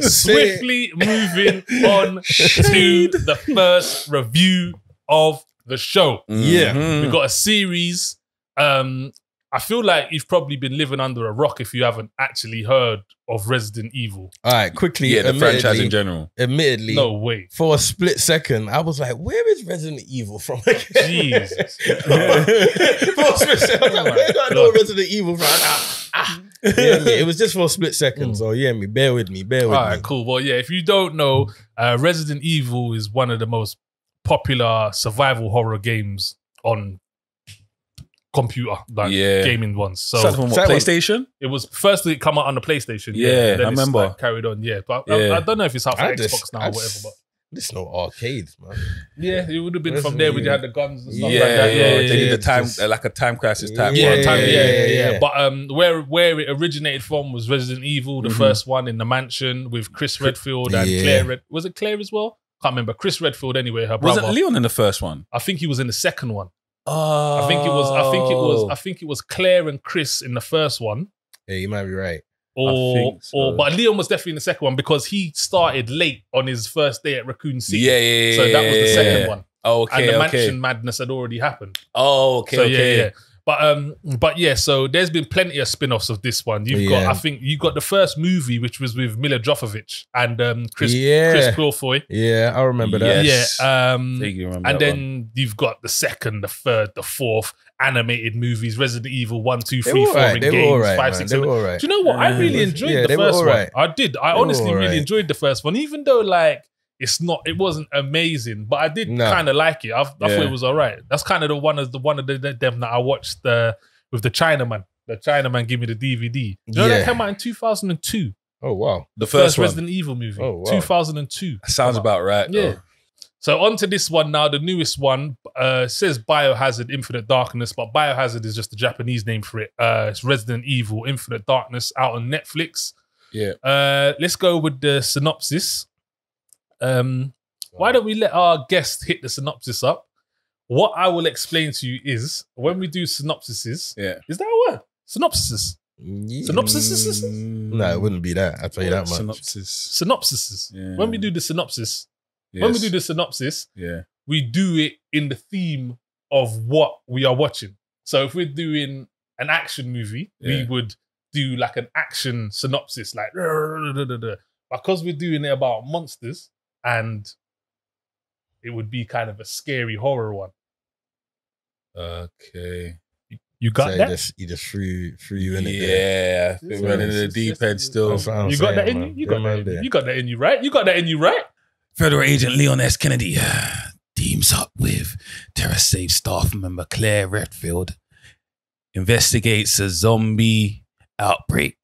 Swiftly moving on to the first review of the show. Yeah. Mhm. We've got a series. Um, I feel like you've probably been living under a rock if you haven't actually heard of Resident Evil. All right, quickly. yeah, the franchise in general. Admittedly, No way. for a split second, I was like, "Where is Resident Evil from?" Jesus. for a split second, I was like, "Where do I know God. Resident Evil from?" Ah, ah. Yeah, me. It was just for a split second, so yeah, me. Bear with me. Bear with All me. right, cool. Well, yeah, if you don't know, uh, Resident Evil is one of the most popular survival horror games on computer, like Yeah. gaming ones. So Started from what, Second one- PlayStation? it was firstly it come out on the PlayStation. Yeah, and then I it's, remember. like, carried on, yeah. But I, Yeah. I don't know if it's out for I Xbox just- now I or whatever. But This no arcades, man. yeah, it would have been from there when you had the guns and stuff Yeah, like that. yeah, Yeah, They yeah, need yeah. the time, Just- like a time crisis type Yeah, one. time, yeah, yeah, yeah, yeah, yeah. But um, where where it originated from was Resident Evil, the Mhm. first one in the mansion with Chris Redfield and Yeah. Claire. Red- was it Claire as well? Can't remember. Chris Redfield, anyway, her brother. Wasn't Leon in the first one? I think he was in the second one. Oh. I think it was. I think it was. I think it was Claire and Chris in the first one, Yeah, you might be right. Or so. or but Leon was definitely in the second one because he started late on his first day at Raccoon City. Yeah, yeah, yeah. So that was the yeah, second one, Oh, okay, and the okay. mansion madness had already happened. Oh, okay, so okay. yeah, yeah. But um, but yeah. So there's been plenty of spin-offs of this one. You've got, I think, you got the first movie, which was with Milla Jovovich and um, Chris yeah, Chris Quilfoy. yeah, I remember that. Yes. Yeah. Um, I think you remember and then one. you've got the second, the third, the fourth animated movies: Resident Evil one, two, three, four, alright. in They games, five, man. six, seven. Do you know what? I really enjoyed yeah, the first one. I did. I They honestly really enjoyed the first one, even though like it's not, it wasn't amazing, but I did No. kind of like it. I, I thought it was all right. That's kind of the one of the one of the, the- them that I watched uh, with the Chinaman. The Chinaman gave me the DVD. You know Yeah. that came out in 2002? Oh wow. the First, first, Resident Evil movie. Oh, wow. 2002. sounds about right. Yeah. So on to this one now, the newest one uh, says Biohazard Infinite Darkness, but Biohazard is just the Japanese name for it. Uh, it's Resident Evil Infinite Darkness out on Netflix. Yeah. Uh, let's go with the synopsis. Um, why don't we let our guest hit the synopsis up? What I will explain to you is when we do synopsises, Yeah. is that a word? Synopsises. Synopsis? No, it wouldn't be that. I'll tell you that much. Synopsis. Synopsises. Yeah. When we do the synopsis, when we do the synopsis, yeah. we do it in the theme of what we are watching. So if we're doing an action movie, we would do like an action synopsis, like because we're doing it about monsters and it would be kind of a scary horror one. Okay. You got he that? just he just threw threw you in it. Yeah. I think Yeah. we're in the deep end still. That's what You got that in you? You got that in you. You got that in you, right? You got that in you, right? Federal Agent Leon S. Kennedy uh, teams up with TerraSave staff member Claire Redfield, investigates a zombie outbreak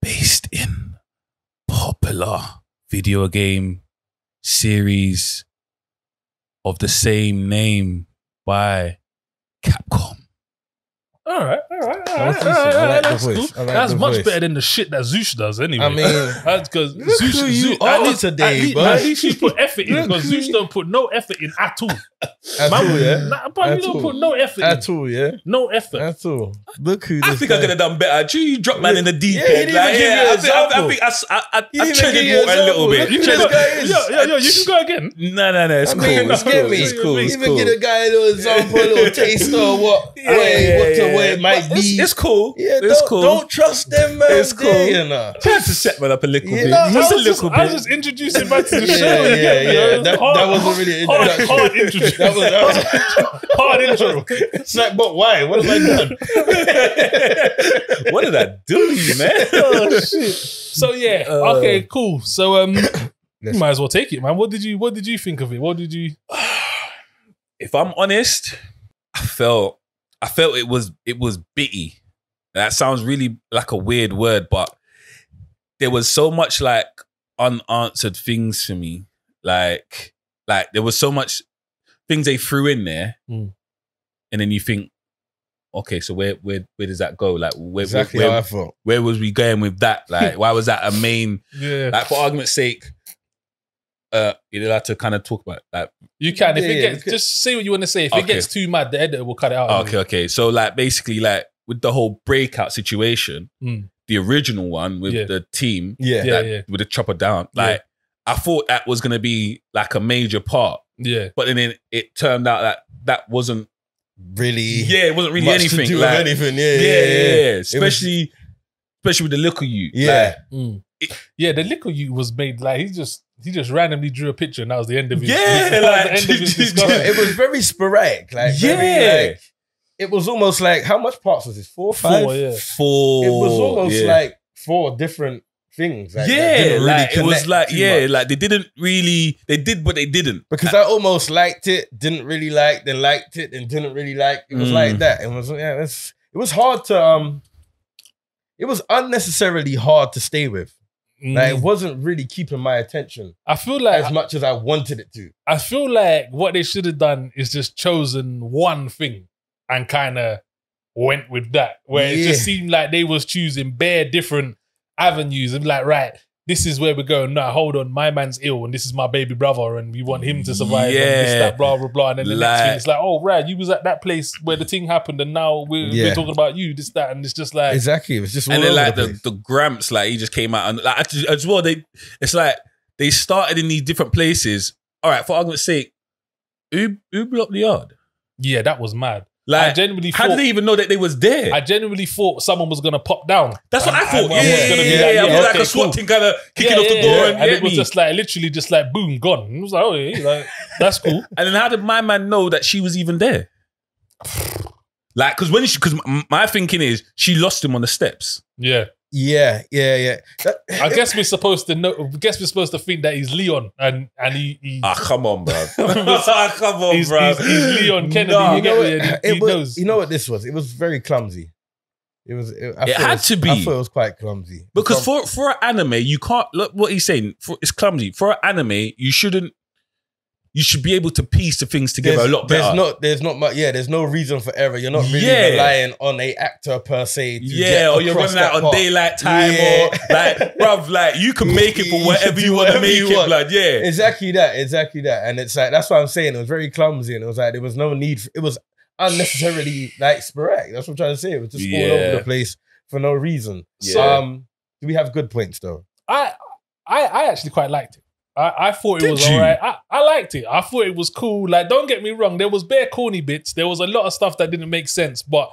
based in popular video game series of the same name by Capcom. All right, all right, all right. all right, I all right, that's cool. That's much better than the shit that Zeus does anyway. I mean, That's because Zeus, who you Zeus are least, today, at least, at least you put effort in because Zeus don't put no effort in at all. at Man, all, yeah. Nah, but At you don't all. put no effort in. At all, yeah. No effort. At all. Look who I think I guy- could have done better. You drop man in the deep Yeah, end. Like, yeah, I think, I, I think I, I, I, He I treaded give water a little bit. You can go, yo, yo, yo, you can go again. No, no, no. It's I cool. it's cool. It's cool. Even get a guy a little example, a little taste of what, yeah, what to yeah. Where it might be. It's, it's cool. yeah, it's don't, cool. don't trust them, man. It's cool. You know. To set man up a little Yeah, bit. no, I Just a was, just, little I was just introducing back to the Yeah, show. yeah, again, yeah. you know? That- Hard- that wasn't really an hard, introduction. hard introduction. That was, that was hard intro. It's like, but why? What have I done? what did I do, to you, man? oh shit. So yeah, Uh, okay, cool. So um, you might as well take it, man. What did you What did you think of it? What did you? if I'm honest, I felt I felt it was it was bitty. That sounds really like a weird word, but there was so much like unanswered things for me. Like like there was so much things they threw in there, Mm. and then you think, okay, so where where where does that go? Like where Exactly where, where, where was we going with that? Like why was that a main? Yeah, Like for argument's sake, uh, you're allowed to kind of talk about like you can. If Yeah, it yeah, gets, you just say what you want to say. If it gets too mad, the editor will cut it out. Okay, okay. So like basically like with the whole breakout situation, Mm. the original one with Yeah. the team, Yeah. Yeah, that- yeah. with the chopper down. Yeah. Like I thought that was gonna be like a major part, Yeah. but then it, it turned out that that wasn't. Really. Yeah, it wasn't really much anything. To do like, with anything. Yeah. yeah, Yeah. yeah, Yeah. yeah. Especially, especially with the look of you. Yeah. Mm. Yeah, the little you was made like he just he just randomly drew a picture and that was the end of his Yeah, that like, the end of his just- it was very sporadic. Like, Yeah. very, like, it was almost like how much parts was this? Four, five. Four, It was almost yeah. like four different things. Like, yeah, didn't really like it was like yeah, much. like they didn't really they did, but they didn't because I almost liked it, didn't really like, then liked it, and didn't really like. It was Mm. like that. It was yeah, it's, it was hard to um. It was unnecessarily hard to stay with. Like it Mm. wasn't really keeping my attention I feel like as much as I wanted it to. I feel like what they should have done is just chosen one thing and kind of went with that. Where it just seemed like they was choosing bare different avenues and like, right, this is where we're going. No, hold on, my man's ill and this is my baby brother and we want him to survive. Yeah, And this, that, blah blah blah. And then the next thing it's like, oh right, you was at that place where the thing happened and now we're, Yeah. we're talking about you, this that, and it's just like, Exactly, it was just and then like the the, the Gramps, like he just came out and like as- as well. They it's like they started in these different places. All right, for argument's sake, who who blew up the yard? yeah, that was mad. I Like, genuinely how thought, did they even know that they was there? I genuinely thought someone was gonna pop down. That's what I thought. Yeah, was yeah, gonna be yeah, like, yeah. I yeah, like a SWAT team kind of kicking Yeah, off the yeah, door yeah. and, and it was just like literally just like boom gone. And it was like oh yeah, like that's cool. And then how did my man know that she was even there? Like, because when she, because my thinking is she lost him on the steps. Yeah, yeah, yeah, yeah. That- I guess we're supposed to know. I guess we're supposed to think that he's Leon and and he, he Ah, come on, bro. ah, come on, he's, bro. he's, he's Leon Kennedy. Nah. you you know what? And he, It he was, knows. you know what this was? It was very clumsy. It was. It, I It thought had was- to be. I thought it was quite clumsy Because From- for for an anime, you can't look what he's saying. For, it's clumsy. For an anime, you shouldn't. You should be able to piece the things together there's, a lot better. There's not. There's not much. Yeah. There's no reason for error. You're not really Yeah. relying on a actor per se. To yeah, get or you're running out that on part. daylight time, Yeah. or like, bruv, like you can make it for whatever can you want to make you it, want. blood. Yeah, Exactly that. Exactly that. And it's like that's what I'm saying. It was very clumsy, and it was like there was no need. For, it was unnecessarily like sporadic. That's what I'm trying to say. It was just all over the place for no reason. Yeah. Um, do we have good points though? I I I actually quite liked it. I, I thought it Did was you? alright. I, I liked it. I thought it was cool. Like, don't get me wrong, there was bare corny bits. There was a lot of stuff that didn't make sense. But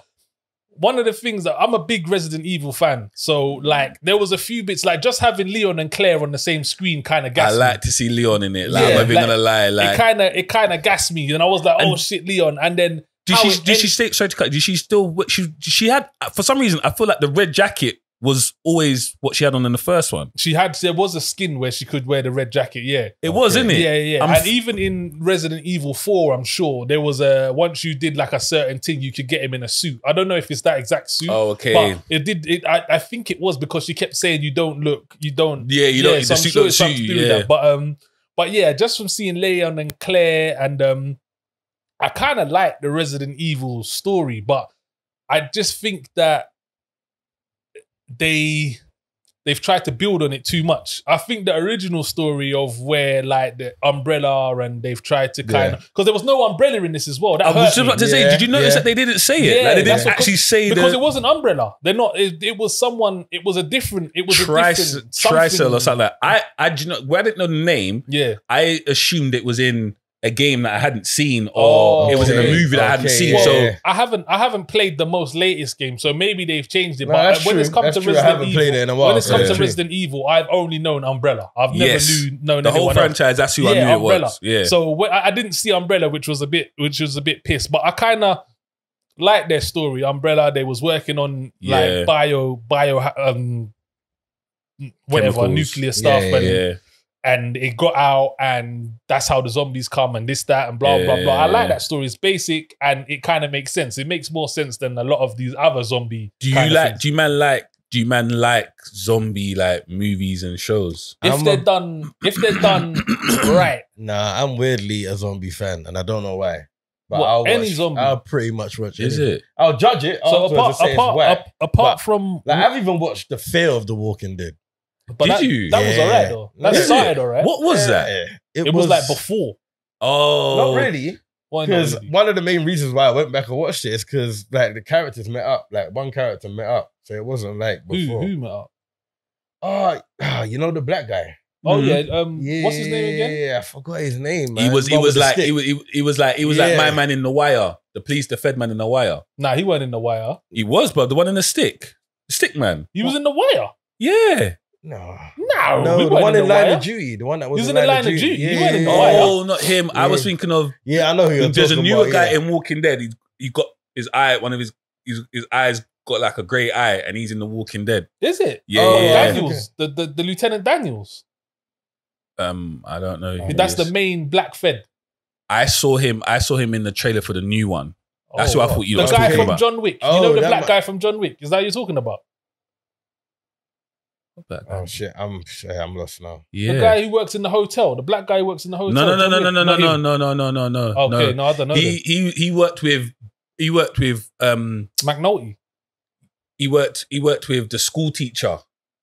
one of the things that I'm a big Resident Evil fan. So, like, there was a few bits, like just having Leon and Claire on the same screen kind of I gassed me. like to see Leon in it. Like, I'm not even like, gonna lie. it Like, kind of it kind of gassed me, and I was like, "Oh And- shit, Leon!" And then did how she? it Did she end- stay? Sorry to cut. Did she still? She she had for some reason. I feel like the red jacket was always what she had on in the first one. She had there was a skin where she could wear the red jacket. Yeah, It was, Okay. isn't it? yeah, yeah. I'm and f- even in Resident Evil Four, I'm sure there was a once you did like a certain thing, you could get him in a suit. I don't know if it's that exact suit. Oh, okay. But it did. It, I, I think it was because she kept saying you don't look, you don't. Yeah, you don't- the so I'm suit sure don't it's something suit to you, do yeah. that. But um, but yeah, just from seeing Leon and Claire and um, I kind of like the Resident Evil story, but I just think that they they've tried to build on it too much. I think the original story of where like the umbrella and they've tried to kind Yeah. of because there was no umbrella in this as well. That I was hurt just me. about to say, Yeah, did you notice yeah. that they didn't say it? Yeah, like, they didn't actually say because the it wasn't umbrella. They're not. It, it was someone. It was a different. It was a trice, different tricell or something like that. I, I, do you know, where I didn't know the name, Yeah. I assumed it was in a game that I hadn't seen or Oh, it was in a movie that I hadn't seen. yeah, so yeah. I haven't. I haven't played the most latest game, so maybe they've changed it. No, but that's when it's true. come That's to true. I Resident haven't Evil, played it in a while, when it's so come yeah. to True. Resident Evil, I've only known Umbrella. I've never Yes. knew known the whole anyone else. franchise, that's who I Yeah, knew Umbrella. it was. Yeah. So when, I I didn't see Umbrella, which was a bit, which was a bit pissed. But I kind of like their story. Umbrella, they was working on Yeah. like bio, bio, um, whatever Chemicals. nuclear stuff, Yeah, and yeah. And it got out, and that's how the zombies come, and this, that, and blah, blah, blah. I like that story. It's basic, and it kind of makes sense. It makes more sense than a lot of these other zombie. Do you like, things. do you man like, do you man like zombie like movies and shows? if I'm they're a- done, if they're done right? Nah, I'm weirdly a zombie fan, and I don't know why. But What, I'll any watch, zombie? I'll pretty much watch Is anything. it? I'll judge it. So afterwards apart, and say it's apart, whack. apart But, from, Like I've even watched the Fear of the Walking Dead. But Did that, you? That was alright though. That Yeah. started alright. What was that? Yeah. It, was, like before. Oh, Not really, Why not because really? one of the main reasons why I went back and watched it is because like the characters met up. Like one character met up. So it wasn't like Who before. who met up? Oh, ah, you know the black guy. Oh Mhm. yeah. Um, Yeah, what's his name again? Yeah, I forgot his name. He was he One was with the like stick. he was, he, he was like he was like my man in the wire, the police, the Fed man in the wire. Nah, he wasn't in the wire. He was, bro, the one in the stick, the stick man. He was in the wire. Yeah. No, No, no, he the one in the line wire. of duty, the one that was, He was in the line of duty. He Yeah, wasn't the yeah. Oh, not him. I was thinking of yeah, I know who you're there's a talking newer about, guy yeah. in Walking Dead. He he got his eye, one of his his, his eyes got like a grey eye, and he's in the Walking Dead. Is it? Yeah, Oh, yeah, yeah. Daniels, the, the the Lieutenant Daniels. Um, I don't know. who That's he the main Black Fed. I saw him. I saw him in the trailer for the new one. That's Oh, what I thought you The was guy from. John Wick. Oh, you know the black mu- guy from John Wick. Is that what you're talking about? Oh shit, I'm I'm lost now. Yeah. The guy who works in the hotel. The black guy who works in the hotel. no, no, no, no, no, no, no, no, no, no, no, no, no. Okay, no. no, I don't know. He he he worked with he worked with um them. McNulty. he worked he worked with the school teacher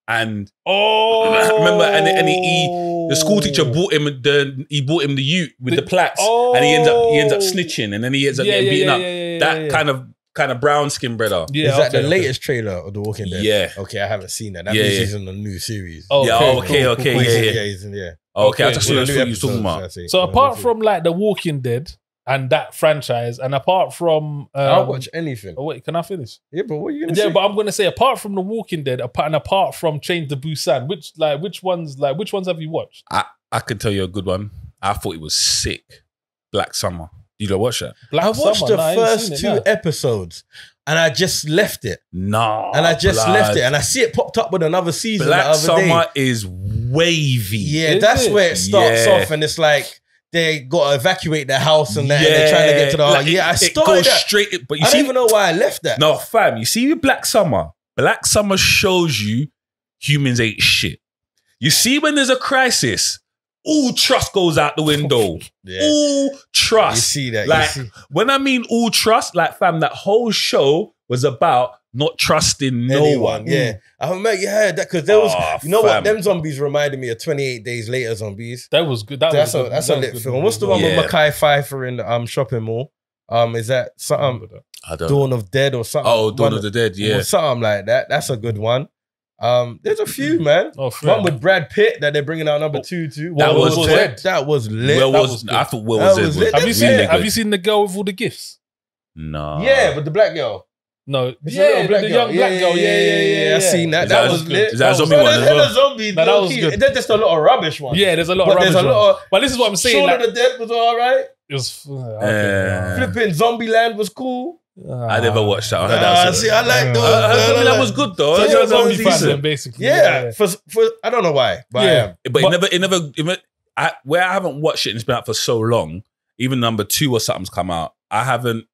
and Oh, Remember, and- and he- the school teacher bought him the he bought him the ute with the, The- plaits oh. and he ends up he ends up snitching and then he ends up Yeah, getting yeah, beaten yeah, up. yeah, yeah, that yeah, yeah. kind of kind of brown skin brother. Yeah, Is that okay, the okay. latest trailer of The Walking Dead? Yeah. Okay, I haven't seen that. That Yeah, means yeah. he's in a new series. Oh, Yeah, okay, okay, cool, okay, cool, yeah, yeah. yeah, he's in, yeah. Okay, I just so saw that's what you talking about. So Yeah, apart from like The Walking Dead and that franchise, and apart from, um, I'll watch anything. Oh wait, can I finish? Yeah, but what are you gonna Yeah, say? but I'm gonna say apart from The Walking Dead, apart and apart from Train to Busan, which like which ones like which ones have you watched? I could tell you a good one. I thought it was sick. Black Summer. Did you watch that? Black I watched Summer. the Nah, I ain't first it, two nah. episodes, and I just left it. No. And I just blood. left it, and I see it popped up with another season Black the other Summer day. is wavy. Yeah, Is that's it? where it starts Yeah. off, and it's like they got to evacuate their house and that, and they're trying to get to the Like, yeah. I it, it started goes that. straight. But you I see, don't even know why I left that. No, fam, you see with Black Summer, Black Summer shows you humans ain't shit. You see when there's a crisis, all trust goes out the window. yeah. All You trust. see that? Like you see. when I mean all trust, like fam, that whole show was about not trusting no Anyone, one. yeah. I remember you heard that because there was, Oh, you know fam. what? Them zombies reminded me of 28 Days Later zombies. That was good. That That's was a good. that's That a lit film. movie What's the one. Yeah. with Mekhi Phifer in the um shopping mall? Um, is that something I don't. Dawn of Dead or something? oh, Dawn One- of the Dead. Yeah. something like that. That's a good one. Um, there's a few, man. Oh, One Fred. with Brad Pitt that they're bringing out number two too. That Will was lit. That was lit. Will that was, was. I thought Will That was, was it lit. have you seen? really Have you seen the girl with all the gifts? No. yeah, with the black girl. No. It's yeah, little the, the young black girl. Yeah, yeah, yeah. yeah, I seen that. Is That, that- was is lit. that a That zombie was- one no, as well? a zombie. No, that was low-key. good. There's just a lot of rubbish ones. Yeah, there's a lot but of there's rubbish. a on. lot of. But this is what I'm saying. Shaun Like, of the Dead was all right. it was. Uh, Okay, Flipping Zombieland was cool. Nah. I never watched that. I heard that was see, I like those. I heard man. I that was good though. So I So yeah, you're heard a that was fan, decent. basically. Yeah, for for I don't know why, but I Yeah. am. But, But- it never, it never, it never- I, where I haven't watched it and it's been out for so long, even number two or something's come out, I haven't,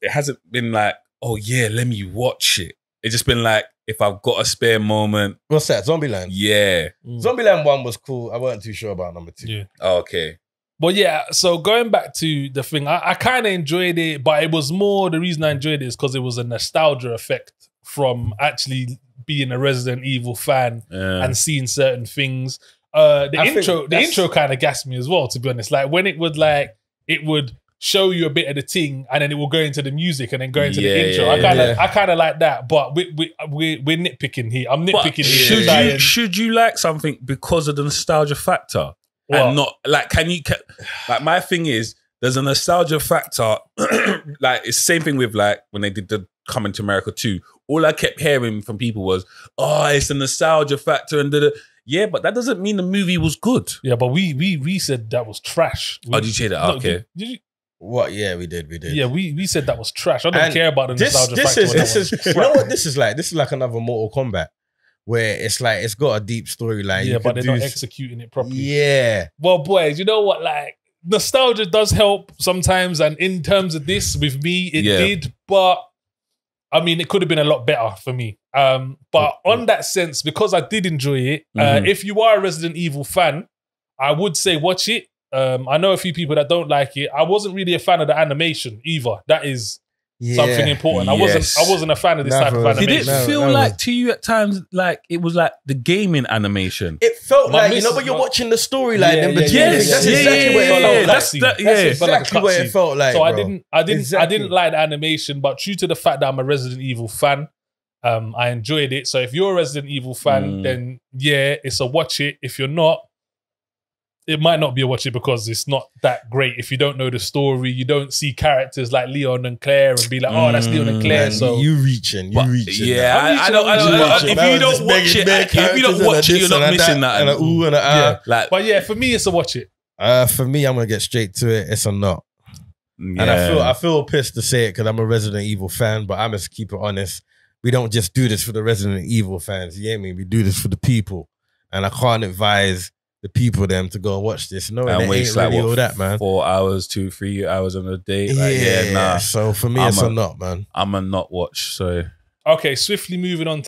it hasn't been like, oh yeah, let me watch it. It's just been like, if I've got a spare moment, What's that? Zombieland. yeah. Mm. Zombieland one was cool. I wasn't too sure about number two. Yeah. Okay. But yeah, so going back to the thing, I, I kind of enjoyed it, but it was more the reason I enjoyed it is because it was a nostalgia effect from actually being a Resident Evil fan Yeah. and seeing certain things. Uh, the I intro, the intro kind of gassed me as well. To be honest, like when it would like it would show you a bit of the thing, and then it will go into the music, and then go into Yeah, the intro. yeah, I kind of, yeah. I kind of like that. But we, we, we, we're nitpicking here. I'm But nitpicking here. should you should you like something because of the nostalgia factor Well, and not like can you ca- like my thing is there's a nostalgia factor like it's same thing with like when they did the coming to America too all I kept hearing from people was oh it's the nostalgia factor and da-da." yeah but that doesn't mean the movie was good yeah, but we we we said that was trash. We- oh did you say that No, okay did- did you- What? Yeah, we did. We did. Yeah, we, we said that was trash. I don't And care about the This nostalgia this factor. is this is you know what this is like. This is like another Mortal Kombat where it's like it's got a deep storyline. yeah, You but they're not do- executing it properly. Yeah, Well, boys, you know what? Like nostalgia does help sometimes, and in terms of this, with me, it Yeah. did. But I mean, it could have been a lot better for me. Um, but on that sense, because I did enjoy it, uh, Mhm. if you are a Resident Evil fan, I would say watch it. Um, I know a few people that don't like it. I wasn't really a fan of the animation either. That is yeah. something important. I wasn't. I wasn't a fan of this type of Never. did animation. it No, feel no. like to you at times like it was like the gaming animation It felt My like you know missus- when you're watching the storyline Yeah, in yeah, between. yeah, things. yeah, That's yeah, exactly yeah, what it yeah, felt like. that's cutscene. that, That's yeah felt like what it felt like. so I didn't, I didn't, I didn't like the animation, but due to the fact that I'm a Resident Evil fan, Um, I enjoyed it. So if you're a Resident Evil fan, Mm. then yeah, it's a watch it. If you're not, it might not be a watch it because it's not that great. If you don't know the story, you don't see characters like Leon and Claire and be like, oh, that's Leon and Mm, Claire. Man, so you reaching, you reaching. yeah, I'm I, I don't. I don't, reaching. I don't- if you don't watch it, bare if you don't watch it, you're not and missing that that. And a ooh and a ah. Yeah. Like, but yeah, for me, it's a watch it. Uh, for me, I'm gonna get straight to it. It's a not. And I feel I feel pissed to say it because I'm a Resident Evil fan, but I must keep it honest. We don't just do this for the Resident Evil fans. You get me? We do this for the people, and I can't advise the people them to go and watch this. No, and it waste ain't like really what, all that, man. four hours, two, three hours on a date. Like, yeah, nah, So for me, I'm it's a- a not, man. I'm a not watch. So Okay, swiftly moving on